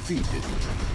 defeated.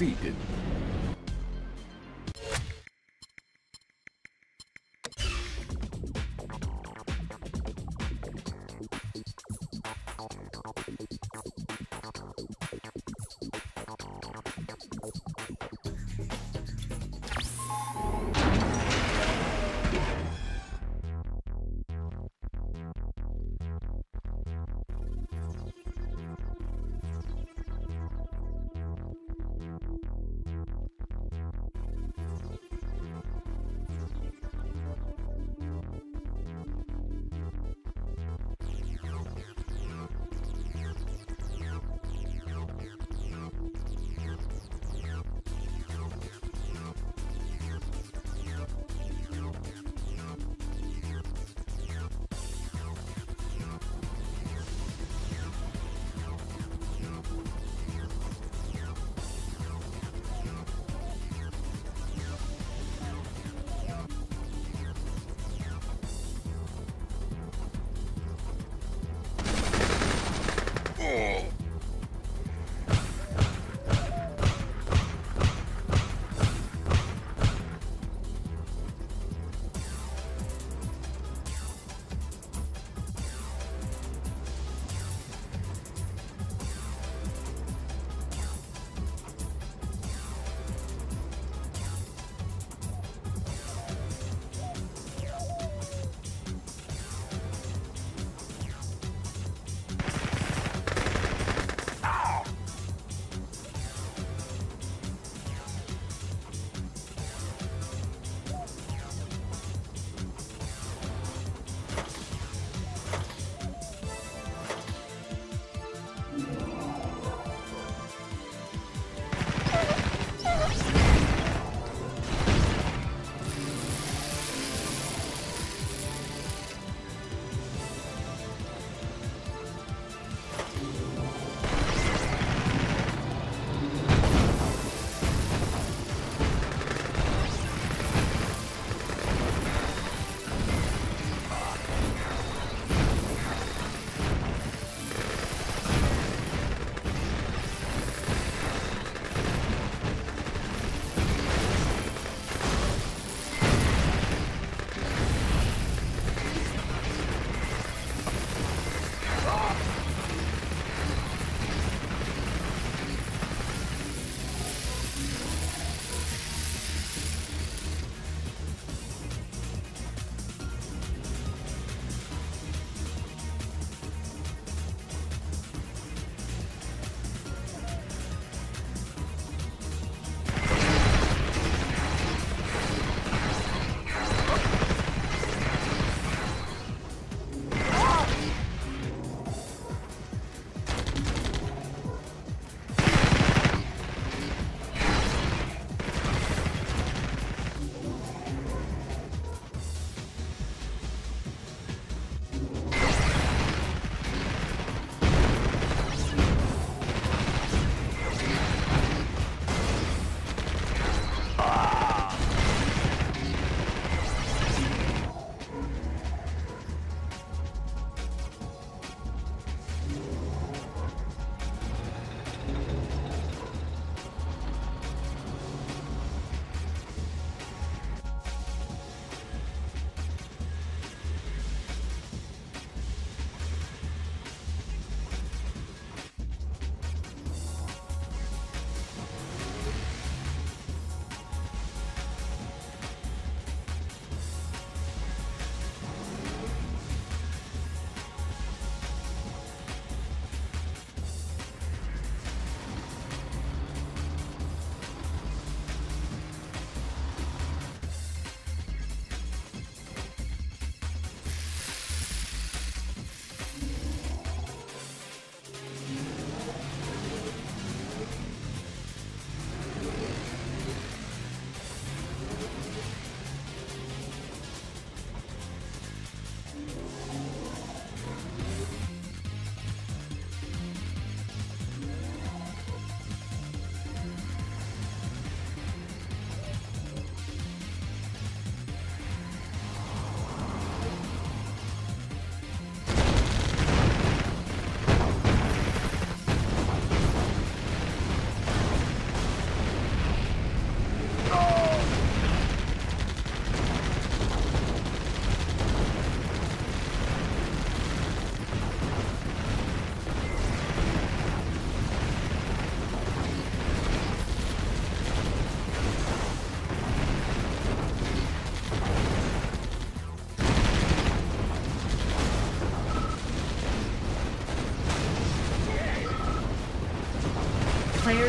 Defeated.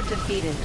Defeated.